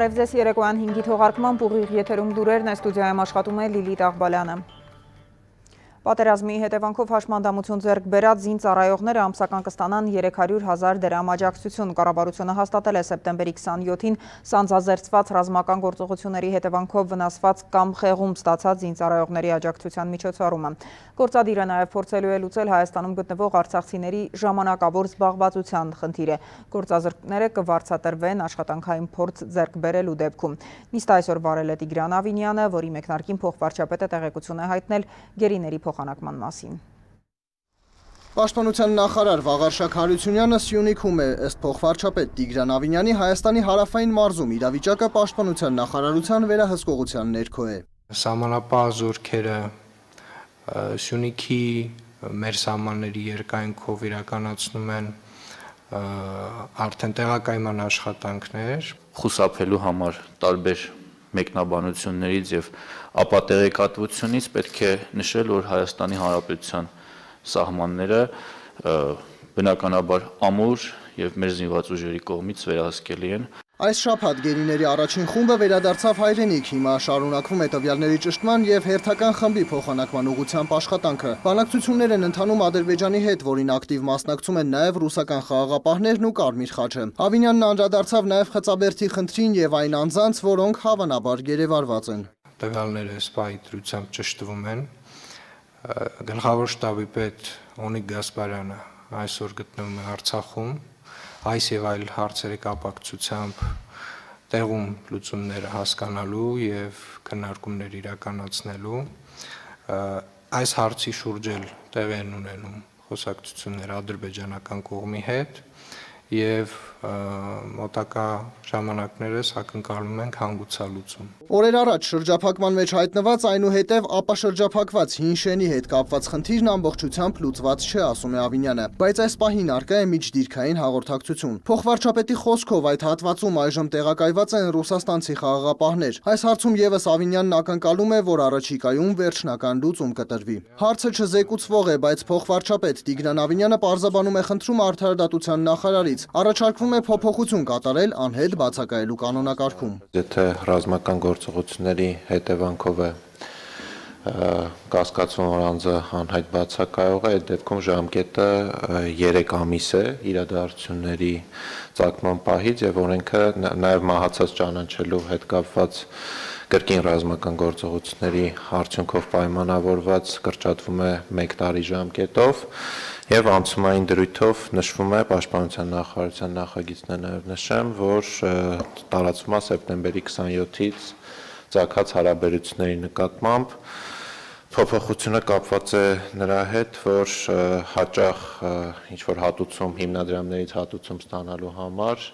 Բարև ձեզ երեկոյան 5-ի թողարկման ուղիղ եթերում լուրերն է ստուդիայում աշխատում է Լիլիթ Աղբալյանը։ Պատերազմի հետևանքով հաշմանդամություն ձեռք բերած զին ծառայողները ամսական կստանան 300 հազար դրամ աջակցություն։ Կառավարությունը հաստատել է սեպտեմբերի 27-ին սանձազերծված ռազմական գործողությունների հետևանքով վնասված կամ խեղում ստացած զին ծառայողների աջակցության միջոցառումը։ Գործադիրը նաև փորձելու է լուծել Հայաստանում գտնվող արցախցիների ժամանակավոր զբաղվածության խնդիրը։ Գործազրկները կվարձատրվեն աշխատանքային փորձ ձեռք բերելու դեպքում։ Նիստը այսօր վարել է Տիգրան Ավինյանը, որի մեկնարկին փոխվարչապետը տեղեկություն է հայտնել գերիների փոխանակման մասին։ Պաշտպանության նախարար Վաղարշակ Հարությունյանը Սյունիքում է, ըստ փոխվարչապետ Տիգրան Ավինյանի Հայաստանի հարավային մարզում իրավիճակը պաշտպանության նախարարության վերահսկողության ներքո է։ Սահմանապահ զորքերը Սյունիքի մեր սահմանների երկայնքով իրականացնում են արդեն տեղակայման աշխատանքներ խուսափելու համար տարբեր մեկնաբանություններից եւ ապատեղեկատվությունից պետք է նշել, որ Հայաստանի Հանրապետության սահմանները բնականաբար ամուր եւ մեր զինված ուժերի կողմից վերահսկելի են Այս շաբաթ գերիների առաջին խումբը վերադարձավ հայրենիք, հիմա շարունակվում է տվյալների ճշտման եւ հերթական խմբի փոխանակման ուղղությամբ աշխատանքը։ Բանակցություններ են ընթանում Ադրբեջանի հետ, որին ակտիվ մասնակցում են նաեւ ռուսական խաղաղապահներն ու Կարմիր խաչը։ Ավինյանն անդրադարձավ նաեւ Խծաբերդի խնդրին եւ այն անձանց, որոնք հավանաբար գերեվարված են։ Տվյալները սպայի դրությամբ ճշտվում են։ Գլխավոր շտաբի պետ Օնիկ Գասպարյանը այսօր գտնվում է Արցախում այս եւ այլ հարցերի կապակցությամբ տեղում լուծումները հասկանալու եւ քննարկումներ իրականացնելու այս հարցի շուրջ էլ տեղ են ունենում խոսակցություններ ադրբեջանական կողմի հետ եւ մոտակա ժամանակներս ակնկալում ենք հանգուցալուծում։ Օրեր առաջ շրջափակման մեջ հայտնված այնուհետև ապաշրջափակված հին շենի հետ կապված խնդիրն ամբողջությամբ լուծված չէ, ասում է Ավինյանը, բայց այս պահին արկա է միջդիրքային հաղորդակցություն։ Փոխվարչապետի խոսքով այդ հատվածում այժմ տեղակայված են ռուսաստանցի խաղաղապահներ։ Այս հարցում եւս Ավինյանն ակնկալում է, որ առաջիկայում վերջնական լուծում կտրվի։ Հարցը չզեկուցվող է, բայց փոխվարչապետ Տիգրան Ավինյանը պարզաբանում է խնդրում արդարադատության նախարարից։ Առաջարկվում է փոփոխություն կատարել անհետ բացակայելու կանոնակարգում։ Եթե ռազմական գործողությունների հետևանքով է կասկածվում որ անձը անհայտ բացակայող է, այդ դեպքում ժամկետը 3 ամիս է իրադարձությունների ցակման պահից եւ օրենքը նաեւ մահացած ճանաչելու հետ կապված կրկին ռազմական գործողությունների արդյունքով պայմանավորված կրճատվում է 1 տարի ժամկետով եւ անցումային դրույթով նշվում է պաշտպանության նախարարության նախագիծն է նաեւ նշեմ, որ տարածվում է սեպտեմբերի 27-ից ցակած հարաբերությունների նկատմամբ փոփոխությունը կապված է նրա հետ, որ հաճախ ինչ որ հատուցում հիմնադրամներից հատուցում ստանալու համար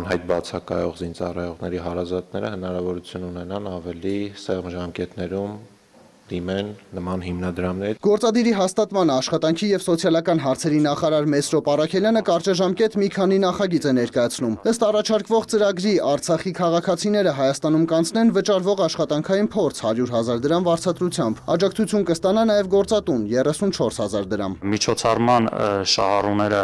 անհայտ բացակայող զինծառայողների հարազատները հնարավորություն ունենան ավելի սեղմ ժամկետներում դիմեն նման հիմնադրամներ։ Գործադիրի հաստատման աշխատանքի եւ սոցիալական հարցերի նախարար Մեսրոպ Արաքելյանը կարճաժամկետ մի քանի նախագիծ է ներկայացնում։ Ըստ առաջարկվող ծրագրի Արցախի քաղաքացիները Հայաստանում կանցնեն վճարվող աշխատանքային փորձ 100.000 դրամ վարձատրությամբ։ Աջակցություն կստանա նաեւ գործատուն 34.000 դրամ։ Միջոցառման շահառուները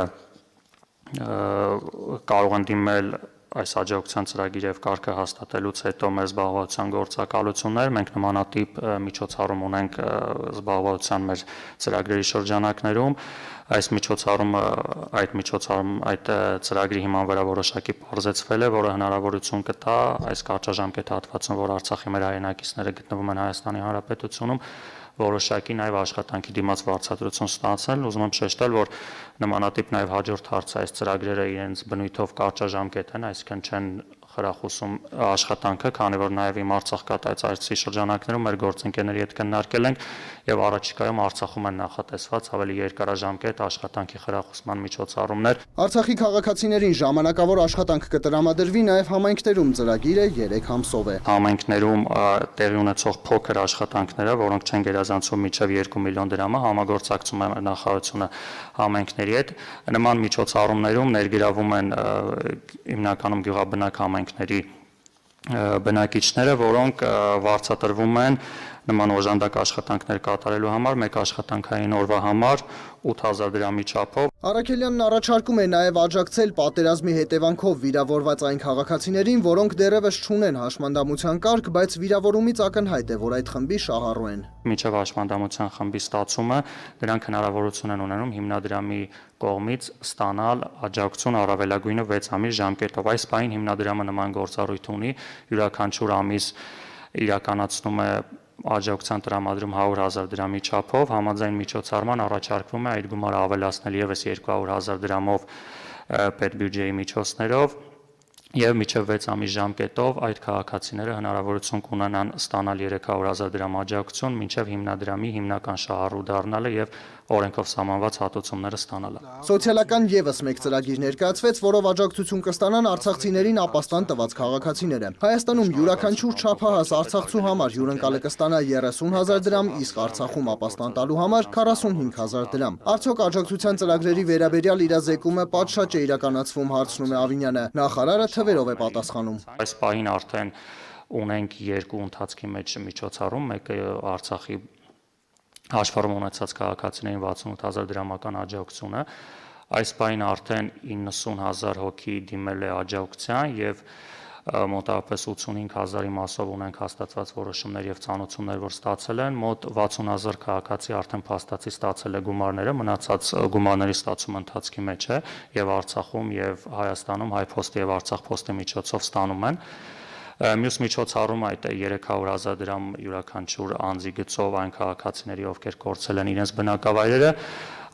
կարող են դիմել այս աջակցության ծրագիր եւ կարգը հաստատելուց հետո մեր զբաղվածության գործակալություններ մենք նմանատիպ միջոցառում ունենք զբաղվածության մեր ծրագրերի շրջանակներում այս միջոցառումը այդ միջոցառում այդ ծրագրի հիման վրա որոշակի բարձեցվել է, որը հնարավորություն կտա այս կարճաժամկետ հատվածում, որ Արցախի մեր հայրենակիցները գտնվում են Հայաստանի Հանրապետությունում, որոշակի նաև աշխատանքի դիմաց վարձատրություն ստացնել, ուզում եմ շեշտել, որ նմանատիպ նաև հաջորդ հարցը այս ծրագրերը իրենց բնույթով կարճաժամկետ են, այսինքն չեն խրախուսում աշխատանքը, քանի որ նաև իմ Արցախ կատարած այցի շրջանակներում մեր գործընկերների հետ քննարկել ենք եւ առաջիկայում Արցախում են նախատեսված ավելի երկարաժամկետ աշխատանքի խրախուսման միջոցառումներ։ Արցախի քաղաքացիներին ժամանակավոր աշխատանք կտրամադրվի նաև համայնքներում ծրագիրը 3 ամսով է։ Համայնքներում տեղի ունեցող փոքր աշխատանքները, որոնք չեն գերազանցում միջև 2 միլիոն դրամը, համագործակցում է նախարարությունը համայնքների հետ։ Նման միջոցառումներում ներգրավում են հիմնականում գյուղաբնակ համայնք համայնքների բնակիչները, որոնք վարձատրվում են նման օժանդակ աշխատանքներ կատարելու համար մեկ աշխատանքային օրվա համար 8000 դրամի չափով։ Արաքելյանն առաջարկում է նաև աջակցել պատերազմի հետևանքով վիրավորված այն քաղաքացիներին, որոնք դեռևս չունեն հաշմանդամության կարգ, բայց վիրավորումից ակնհայտ է, որ այդ խմբի շահառու են։ Միջև հաշմանդամության խմբի ստացումը դրանք հնարավորություն են ունենում հիմնադրամի կողմից ստանալ աջակցություն առավելագույնը 6 ամիս ժամկետով։ Այս պահին հիմնադրամը նման գործառույթ ունի, յուրաքանչյուր ամիս իրականացնում է աջակցության տրամադրում 100.000 դրամի չափով, համաձայն միջոցառման առաջարկվում է այդ գումարը ավելացնել եւս 200.000 դրամով պետբյուջեի միջոցներով եւ միջև 6 ամիս ժամկետով այդ քաղաքացիները հնարավորություն կունենան ստանալ 300.000 դրամ աջակցություն, մինչև հիմնադրամի հիմնական շահառու դառնալը եւ օրենքով սահմանված հատուցումները ստանալը։ Սոցիալական եւս մեկ ծրագիր ներկայացվեց, որով աջակցություն կստանան արցախցիներին ապաստան տված քաղաքացիները։ Հայաստանում յուրաքանչյուր չափահաս արցախցու համար հյուրընկալը կստանա 30000 դրամ, իսկ Արցախում ապաստան տալու համար 45000 դրամ։ Արդյոք աջակցության ծրագրերի վերաբերյալ իրազեկումը պատշաճ է իրականացվում, հարցնում է Ավինյանը։ Նախարարը թվերով է պատասխանում։ Այս պահին արդեն ունենք երկու ընթացքի մեջ միջոցառում, մեկը Արցախի հաշվառում ունեցած քաղաքացիներին 68000 դրամական աջակցությունը այս պայն արդեն 90000 հոգի դիմել է աջակցության եւ մոտավորապես 85000-ի մասով ունենք հաստատված որոշումներ եւ ցանոթություններ, որ ստացել են, մոտ 60000 քաղաքացի արդեն փաստացի ստացել է գումարները, մնացած գումարների ստացումը ընթացքի մեջ է եւ Արցախում եւ Հայաստանում Հայփոստի եւ Արցախ փոստի միջոցով ստանում են։ Մյուս միջոցառումը այդ է 300.000 դրամ յուրաքանչյուր անձի գծով այն քաղաքացիների, ովքեր կորցել են իրենց բնակավայրերը,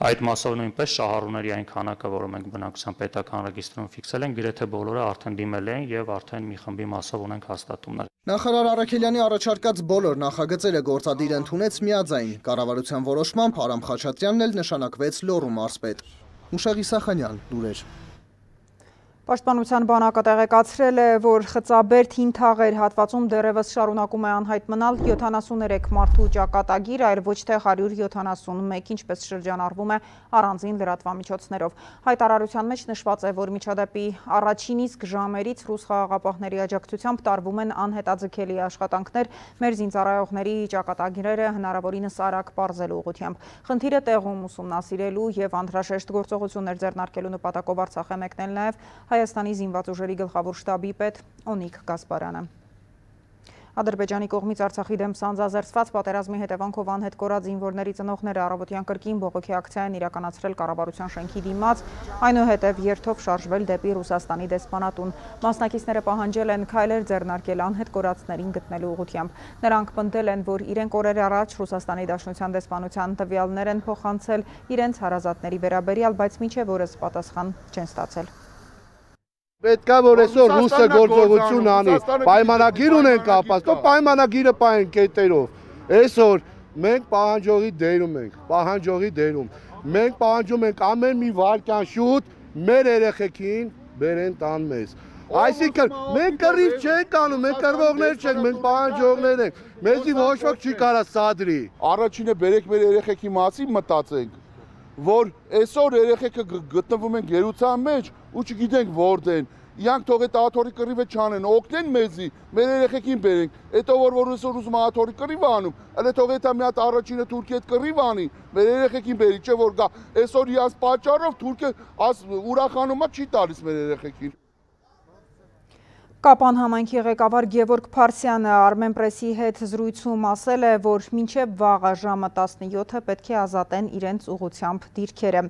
Այդ մասով նույնպես շահառուների այն քանակը, որը մենք բնակության պետական ռեգիստրում ֆիքսել ենք, գրեթե բոլորը արդեն դիմել են եւ արդեն մի խմբի մասով ունենք հաստատումներ։ Նախարար Արաքելյանի առաջարկած բոլոր նախագծերը գործադիր ընդունեց միաձայն։ Կառավարության որոշմամբ Արամ Խաչատրյանն էլ նշանակվեց լոռու մարզպետ։ Մուշաղի Սախանյան, լուրեր։ Պաշտպանության բանակը տեղեկացրել է, որ խծաբերդ հին թաղեր հատվածում դեռևս շարունակում է անհայտ մնալ 73 մարդու ճակատագիր, այլ ոչ թե 171, ինչպես շրջանառվում է առանձին լրատվամիջոցներով։ Հայտարարության մեջ նշված է, որ միջադեպի առաջին իսկ ժամերից ռուս խաղաղապահների աջակցությամբ տարվում են անհետաձգելի աշխատանքներ մեր զինծառայողների ճակատագիրերը հնարավորինս արագ պարզելու ուղղությամբ։ Խնդիրը տեղում ուսումնասիրելու եւ անհրաժեշտ գործողություններ ձեռնարկելու նպատակով Արցախ է մեկնել նաեւ Հայաստանի զինված ուժերի գլխավոր շտաբի պետ Օնիկ Գասպարյանը։ Ադրբեջանի կողմից Արցախի դեմ սանձազերծված պատերազմի հետևանքով անհետ կորած զինվորների ծնողները առավոտյան կրկին բողոքի ակցիա են իրականացրել կառավարության շենքի դիմաց, այնուհետև երթով շարժվել դեպի Ռուսաստանի դեսպանատուն։ Մասնակիցները պահանջել են քայլեր ձեռնարկել անհետ կորածներին գտնելու ուղղությամբ։ Նրանք պնդել են, որ իրենք օրեր առաջ Ռուսաստանի Դաշնության դեսպանության տվյալներ են փոխանցել իրենց հարազատների վերաբերյալ, բայց մինչև օրս պատասխան չեն ստացել։ Պետքա որ այսօր ռուսը գործողություն անի, պայմանագիր ունեն կապած, թող պայմանագիրը պահեն կետերով։ Այսօր մենք պահանջողի դերում ենք, պահանջողի դերում։ Մենք պահանջում ենք ամեն մի վարկյան շուտ մեր երեխեքին բերեն տան մեզ։ Այսինքն մենք կռիվ չենք անում, մենք կռվողներ չենք, մենք պահանջողներ ենք։ Մեզի ոչ ոք չի կարա սադրի։ Առաջինը բերեք մեր երեխեքի մասին մտածենք որ այսօր երեխեքը գտնվում են գերության մեջ ու չգիտենք որտեն իրանք թող այդ աթորի կռիվը չանեն, օգնեն մեզի, մեր երեխեքին բերենք։ Հետո որ որ այսօր ուզում աթորի կռիվ անում, այլ թող այդ մի հատ առաջինը Թուրքիա այդ կռիվ անի, մեր երեխեքին բերի, չէ որ գա այսօր իրանց պատճառով Թուրքիա աս ուրախանումա չի տալիս մեր երեխեքին։ Կապան համայնքի ղեկավար Գևորգ Փարսյանը Armen Press-ի հետ զրույցում ասել է, որ մինչև վաղը ժամը 17-ը պետք է ազատեն իրենց ուղությամբ դիրքերը։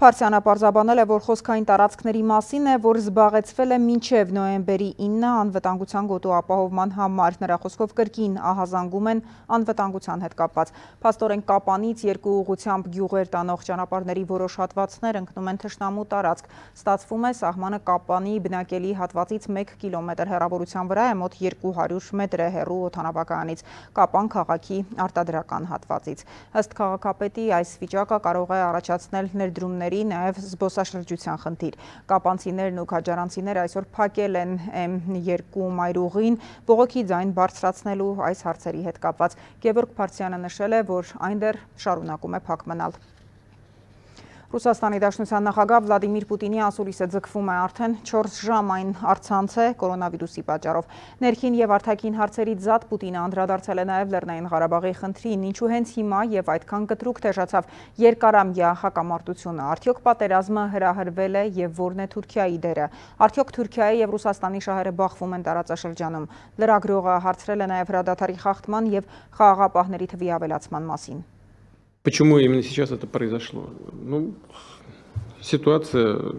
Փարսյանը պարզաբանել է, որ խոսքային տարածքների մասին է, որ զբաղեցվել է մինչև նոյեմբերի 9-ը անվտանգության գոտու ապահովման համար։ Նրա խոսքով կրկին ահազանգում են անվտանգության հետ կապված։ Փաստորեն Կապանից երկու ուղությամբ գյուղեր տանող ճանապարհների որոշ հատվածներ ընկնում են թշնամու տարածք։ Ստացվում է սահմանը Կապանի բնակելի հատվածից 1 կիլոմետր կիլոմետր հեռավորության վրա է մոտ 200 մետր է հեռու օթանավականից Կապան քաղաքի արտադրական հատվածից։ Ըստ քաղաքապետի այս վիճակը կարող է առաջացնել ներդրումների, նաև զբոսաշրջության խնդիր։ Կապանցիներն ու քաջարանցիները այսօր փակել են M2 մայրուղին բողոքի ձայն բարձրացնելու այս հարցերի հետ կապված։ Գևորգ Փարսյանը նշել է, որ այն դեռ շարունակում է փակ մնալ։ Ռուսաստանի Դաշնության նախագահ Վլադիմիր Պուտինի ասուլիսը ձգվում է արդեն 4 ժամ այն արցանց է կորոնավիրուսի պատճառով։ Ներքին եւ արտաքին հարցերից զատ Պուտինը անդրադարձել է նաեւ Լեռնային Ղարաբաղի խնդրին, ինչու հենց հիմա եւ այդքան կտրուկ թեժացավ երկարամյա հակամարտությունը։ Արդյոք պատերազմը հրահրվել է եւ որն է Թուրքիայի դերը։ Արդյոք Թուրքիայի եւ Ռուսաստանի շահերը բախվում են տարածաշրջանում։ Լրագրողը հարցրել է նաեւ հրադադարի խախտման եւ խաղաղապահների թվի ավելացման մասին։ Почему именно сейчас это произошло? Ну, ситуация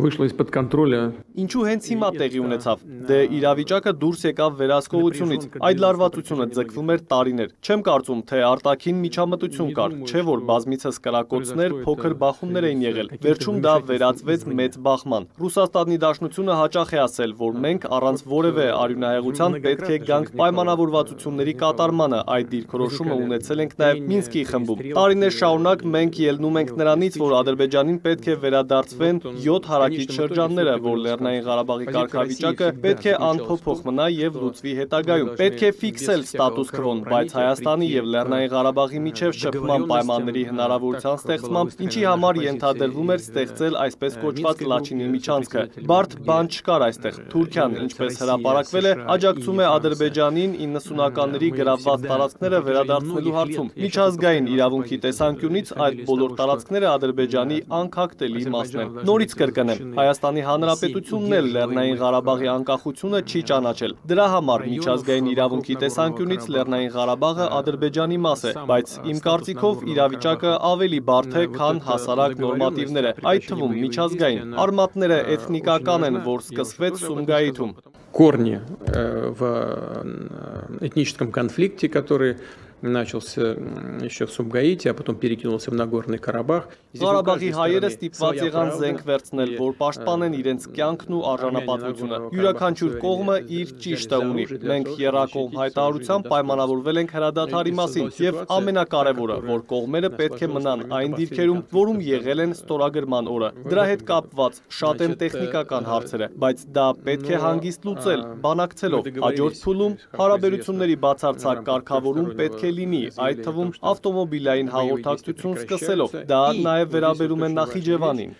вышла из-под контроля Ինչու հենց հիմա տեղի ունեցավ։ Դե իրավիճակը դուրս եկավ վերահսկողությունից։ Այդ լարվածությունը ձգվում էր տարիներ։ Չեմ կարծում, թե արտաքին միջամտություն կար, չէ որ բազմիցս կրակոցներ, փոքր բախումներ էին եղել։ Վերջում դա վերածվեց մեծ բախման։ Ռուսաստանի Դաշնությունը հաճախ է ասել, որ մենք առանց որևէ արյունահեղության պետք է գանք պայմանավորվածությունների կատարմանը։ Այդ դիրքորոշումը ունեցել ենք նաև Մինսկի խմբում։ Տարիներ շարունակ մենք ելնում ենք նրանից, որ Ադրբեջանին պետք է վերադարձվեն 7 հարակից շրջանները, որ Լեռնային Ղարաբաղի կարգավիճակը պետք է անփոփոխ մնա եւ լուծվի հետագայում։ Պետք է ֆիքսել ստատուս քվոն, բայց Հայաստանի եւ Լեռնային Ղարաբաղի միջև շփման պայմանների հնարավորության ստեղծմամբ, ինչի համար ենթադրվում էր ստեղծել այսպես կոչված Լաչինի միջանցքը։ Բարդ բան չկար այստեղ։ Թուրքիան, ինչպես հրապարակվել է, աջակցում է Ադրբեջանին 90-ականների գրավված տարածքները վերադարձնելու հարցում։ Միջազգային իրավունքի տեսանկյունից այդ բոլոր տարածքները Ադրբեջանի անկախտելի մասն են։ Նորից կրկնեմ, Հայաստանի Հանրապետությունը Հանրապետությունն էլ Լեռնային Ղարաբաղի անկախությունը չի ճանաչել։ Դրա համար միջազգային իրավունքի տեսանկյունից Լեռնային Ղարաբաղը Ադրբեջանի մաս է, բայց իմ կարծիքով իրավիճակը ավելի բարդ է, քան հասարակ նորմատիվները, այդ թվում միջազգային։ Արմատները էթնիկական են, որ սկսվեց Սումգայիթում։ Корни э, в э, этническом конфликте, который начался еще в Сумгаите, а потом перекинулся в Нагорный Карабах. Ղարաբաղի հայերը ստիպված եղան զենք վերցնել, որ պաշտպանեն իրենց կյանքն ու արժանապատվությունը։ Յուրաքանչյուր կողմը իր ճիշտը ունի։ Մենք երակողմ հայտարարությամբ պայմանավորվել ենք հրադադարի մասին եւ ամենակարևորը, որ կողմերը պետք է մնան այն դիրքերում, որում եղել են ստորագրման օրը։ Դրա հետ կապված շատ են տեխնիկական հարցերը, բայց դա պետք է հանգիստ լուծել, բանակցելով։ Հաջորդ փուլում հարաբերությունների բացարձակ կարգավորում պետք է լինի, այդ թվում ավտոմոբիլային հաղորդակցություն սկսելով։ Դա նաև վերաբերում է Նախիջևանին։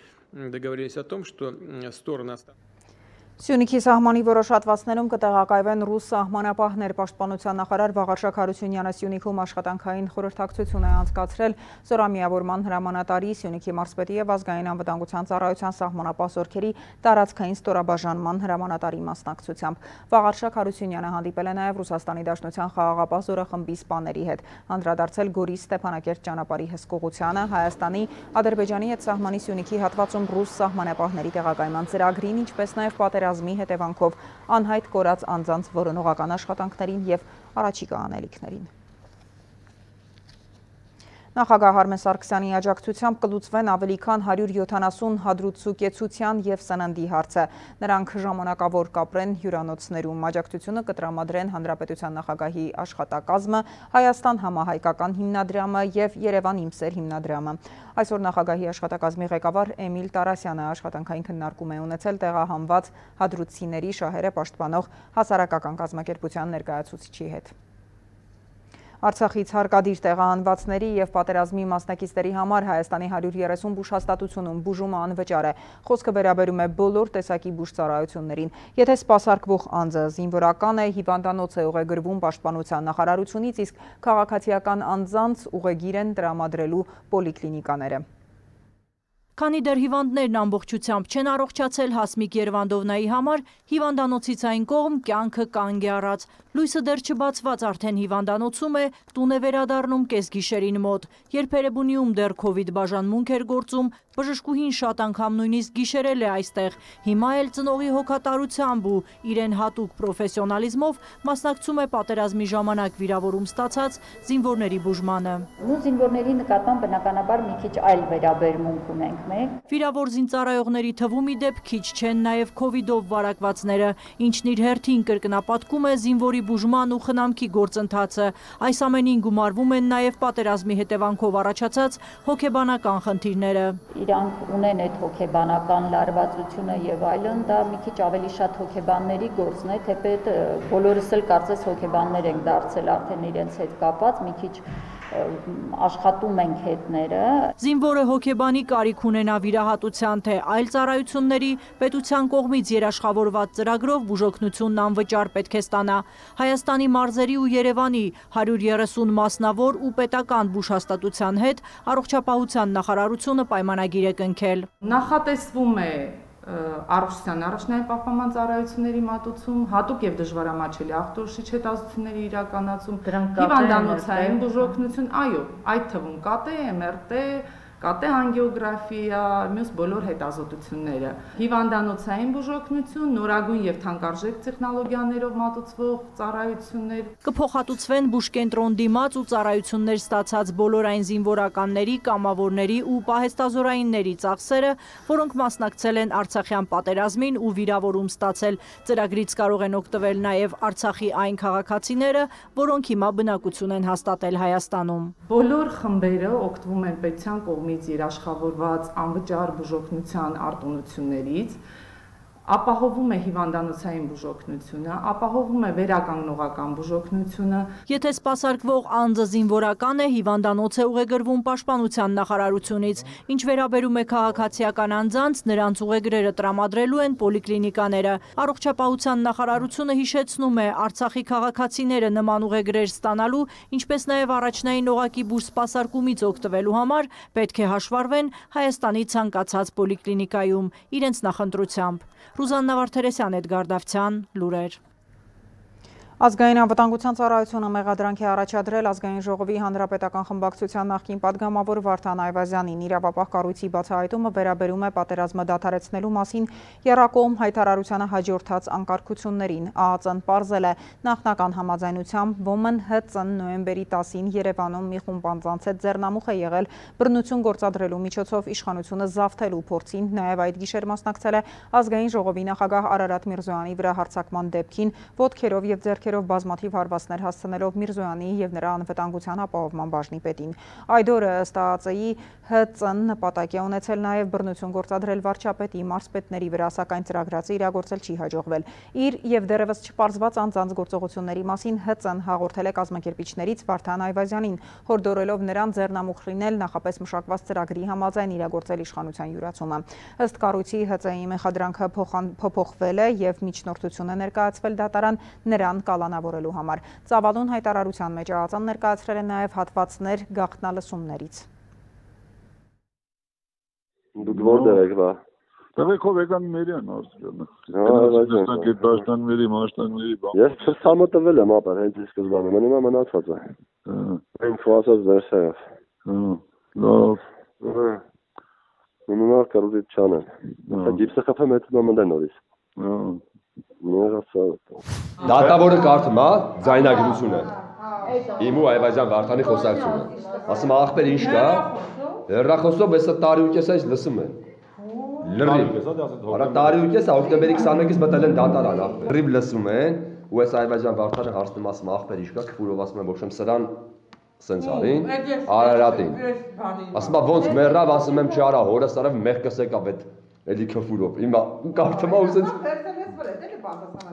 Договорились о том, что стороны Սյունիքի սահմանի որոշ հատվածներում կտեղակայվեն ռուս սահմանապահներ պաշտպանության նախարար Վաղարշակ Հարությունյանը Սյունիքում աշխատանքային խորհրդակցություն է անցկացրել Սորամիավորման հրամանատարի Սյունիքի մարզպետի եւ ազգային անվտանգության ծառայության սահմանապահ զորքերի տարածքային ստորաբաժանման հրամանատարի մասնակցությամբ։ Վաղարշակ Հարությունյանը հանդիպել է նաեւ Ռուսաստանի Դաշնության խաղաղապահ զորախմբի սպաների հետ, անդրադարձել Գորի Ստեփանակերտ ճանապարհի հսկողությանը, Հայաստանի, Ադրբեջանի հետ սահմանի Սյունիքի հատվածում ռուս սահմանապահների տեղակայման ծրագրին, ինչպես նաեւ պատերազմի պատերազմի հետևանքով անհայտ կորած անձանց որոնողական աշխատանքներին եւ առաջիկա անելիքներին։ Նախագահ Հարմեն Սարգսյանի աջակցությամբ կլուծվեն ավելի քան 170 հադրուցու կեցության եւ սննդի հարցը։ Նրանք ժամանակավոր կապրեն հյուրանոցներում։ Աջակցությունը կտրամադրեն Հանրապետության նախագահի աշխատակազմը, Հայաստան համահայկական հիմնադրամը եւ Երևան իմսեր հիմնադրամը։ Այսօր նախագահի աշխատակազմի ղեկավար Էմիլ Տարասյանը աշխատանքային քննարկում է ունեցել տեղահանված հադրուցիների շահերը պաշտպանող հասարակական կազմակերպության ներկայացուցիչի հետ։ Արցախից հարկադիր տեղահանվածների եւ պատերազմի մասնակիցների համար Հայաստանի 130 բուժհաստատությունում բուժումը անվճար է։ Խոսքը վերաբերում է բոլոր տեսակի բուժծառայություններին։ Եթե սպասարկվող անձը զինվորական է, հիվանդանոց է ուղեգրվում պաշտպանության նախարարությունից, իսկ քաղաքացիական անձանց ուղեգիր են տրամադրելու պոլիկլինիկաները։ Քանի դեռ հիվանդներն ամբողջությամբ չեն առողջացել Հասմիկ Երևանդովնայի համար, հիվանդանոցից այն կողմ կյանքը կանգ է առած։ Լույսը դեռ չբացված արդեն հիվանդանոցում է, տուն է վերադառնում կեսգիշերին մոտ։ Երբերեբունիում դեռ քովիդ բաժանմունք էր գործում, բժշկուհին շատ անգամ նույնիսկ գիշերել է այստեղ։ Հիմա էլ ծնողի հոգատարությամբ ու իրեն հատուկ պրոֆեսիոնալիզմով մասնակցում է պատերազմի ժամանակ վիրավորում ստացած զինվորների բուժմանը։ Ու զինվորների նկատմամբ բնականաբար մի քիչ այլ վերաբերմունք ունենք մենք։ Վիրավոր զինծառայողների թվում ի դեպ քիչ չեն նաև քովիդով վարակվածները, ինչն իր հերթին կրկնապատկում է զինվորի բուժման ու խնամքի գործընթացը։ Այս ամենին գումարվում են նաև պատերազմի հետևանքով առաջացած հոգեբանական խնդիրները։ Իրանք ունեն այդ հոգեբանական լարվածությունը եւ այլն, դա մի քիչ ավելի շատ հոգեբանների գործն է, թեպետ բոլորս էլ կարծես հոգեբաններ ենք դարձել արդեն իրենց հետ կապած, մի քիչ աշխատում ենք հետները։ Զինվորը հոգեբանի կարիք ունենա վիրահատության թե այլ ծառայությունների պետության կողմից երաշխավորված ծրագրով բուժօգնությունն անվճար պետք է ստանա։ Հայաստանի մարզերի ու Երևանի 130 մասնավոր ու պետական բուժհաստատության հետ առողջապահության նախարարությունը պայմանագիր է կնքել։ Նախատեսվում է առողջության առաջնային պահպանման ծառայությունների մատուցում, հատուկ եւ դժվարամատչելի ախտորոշիչ հետազոտությունների իրականացում, հիվանդանոցային բուժօգնություն, այո, այդ թվում ԿՏ, MRT, կատե անգիոգրաֆիա, մյուս բոլոր հետազոտությունները։ Հիվանդանոցային բուժօգնություն, նորագույն եւ թանկարժեք տեխնոլոգիաներով մատուցվող ծառայություններ։ Կփոխհատուցվեն բուժկենտրոն դիմաց ու ծառայություններ ստացած բոլոր այն զինվորականների, կամավորների ու պահեստազորայինների ծախսերը, որոնք մասնակցել են Արցախյան պատերազմին ու վիրավորում ստացել։ Ծրագրից կարող են օգտվել նաև Արցախի այն քաղաքացիները, որոնք հիմա բնակություն են հաստատել Հայաստանում։ Բոլոր խմբերը օգտվում են պետության կողմից կողմից երաշխավորված անվճար բուժօգնության արտոնություններից ապահովում է հիվանդանոցային բուժօգնությունը, ապահովում է վերականգնողական բուժօգնությունը։ Եթե սպասարկվող անձը զինվորական է, հիվանդանոց է ուղեգրվում Պաշտպանության նախարարությունից։ Ինչ վերաբերում է քաղաքացիական անձանց, նրանց ուղեգրերը տրամադրելու են պոլիկլինիկաները։ Առողջապահության նախարարությունը հիշեցնում է, Արցախի քաղաքացիները նման ուղեգրեր ստանալու, ինչպես նաև առաջնային օղակի բուժ սպասարկումից օգտվելու համար պետք է հաշվառվեն Հայաստանի ցանկացած պոլիկլինիկայում իրենց նախընտրությամբ։ Ռուզաննա Վարդերեսյան, Էդգար Դավթյան, լուրեր։ Ազգային անվտանգության ծառայությունը մեղադրանքի առաջադրել ազգային ժողովի հանրապետական խմբակցության նախկին падգամավոր Վարդան Այվազյանին իրավապահ կառույցի բացահայտումը վերաբերում է պատերազմը դադարեցնելու մասին Երակոմ հայտարարությանը հաջորդած անկարգություններին։ ԱԱԾ-ն ողջունել է նախնական համաձայնությամբ ոմն ՀԾ-ն նոյեմբերի 10-ին Երևանում մի խումբ անձանց հետ ձեռնամուխ է եղել բռնություն գործադրելու միջոցով իշխանությունը զավթելու փորձին, նաև այդ գիշեր մասնակցել է ազգային ժողովի նախագահ Արարատ Միրզոյանի վրա հարձակման դեպքին ոտքերով եւ ձեռքերով ջանքերով բազմաթիվ հարվածներ հասցնելով Միրզոյանի եւ նրա անվտանգության ապահովման բաժնի պետին։ Այդ օրը ըստ ԱԱԾ-ի ՀԾ-ն նպատակ է ունեցել նաեւ բռնություն գործադրել վարչապետի մարզպետների վրա, սակայն ծրագրածը իրագործել չի հաջողվել։ Իր եւ դեռևս չպարզված անձանց գործողությունների մասին ՀԾ-ն հաղորդել է կազմակերպիչներից Վարդան Այվազյանին, հորդորելով նրան ձեռնամուխ լինել նախապես մշակված ծրագրի համաձայն իրագործել իշխանության յուրացումը։ Ըստ կառույցի ՀԾ-ի մեղադրանքը փոփոխվել է եւ միջնորդություն է ներկայացվել դատարան նրան կալ պլանավորելու համար։ Ծավալուն հայտարարության մեջ ԱԱԾ-ն ներկայացրել է նաև հատվածներ գաղտնալսումներից։ Դուք որտեղ եք բա։ Տղեկով եկան Մերյան Արսյանը։ Հա, այդ դաշտանների, մաշտանների բան։ Ես ցամը տվել եմ ապա հենց սկզբանը, մնում է մնացած է։ Հա։ Այն ֆասած վերսայով։ Հա։ Լավ։ Հա։ Մնում է կարոզի չանեն։ Դա գիպսը խփեմ հետ նոմն նորից։ Հա։ Դատավորը կարդում է ձայնագրությունը։ Իմ ու Այվազյան Վարդանի խոսակցությունը։ Ասում աղբեր ինչ կա։ Հերրախոսով հեսա տարի ու կես այս լսում են։ Լրիվ։ Արա տարի ու կես օկտեմբերի 21-ից մտել են դատարան աղբեր։ Լրիվ լսում են ու այս Այվազյան Վարդանը հարցնում ասում աղբեր ինչ կա, քֆուրով ասում են ոչ եմ սրան սենց արին, Արարատին։ Ասում է ոնց մեռավ, ասում եմ չարա, հորս արավ մեղքս եկավ այդ էլի քֆուրով։ Իմ կարդում է ու սենց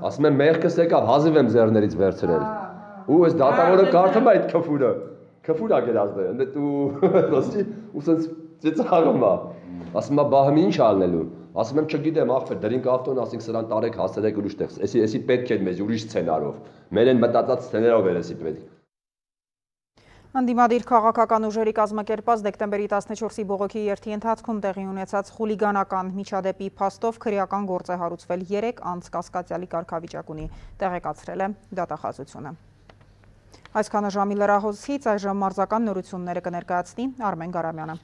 Ասում եմ մեղքս եկավ, հազիվ եմ ձեռներից վերցրել։ Ու այս դատավորը կարդում է այդ քֆուրը։ Քֆուր ա գերազդը, ընդ դու լսի ու սենց ծիծաղում է։ Ասում է բահմի ինչ ալնելու։ Ասում եմ չգիտեմ, ախպեր, դրինք ավտոն, ասենք սրան տարեք, հասցրեք ուրիշ տեղ։ Էսի էսի պետք է մեզ ուրիշ սցենարով։ Մեր են մտածած սցենարով էր էսի պետք։ Անդիմադիր քաղաքական ուժերի կազմակերպած դեկտեմբերի 14-ի բողոքի երթի ընթացքում տեղի ունեցած խուլիգանական միջադեպի փաստով քրեական գործ է հարուցվել 3 անց կասկածյալի կարգավիճակ ունի, տեղեկացրել է դատախազությունը։ Այսքանը ժամի լրահոսից այժմ մարզական նորությունները կներկայացնի Արմեն Գարամյանը։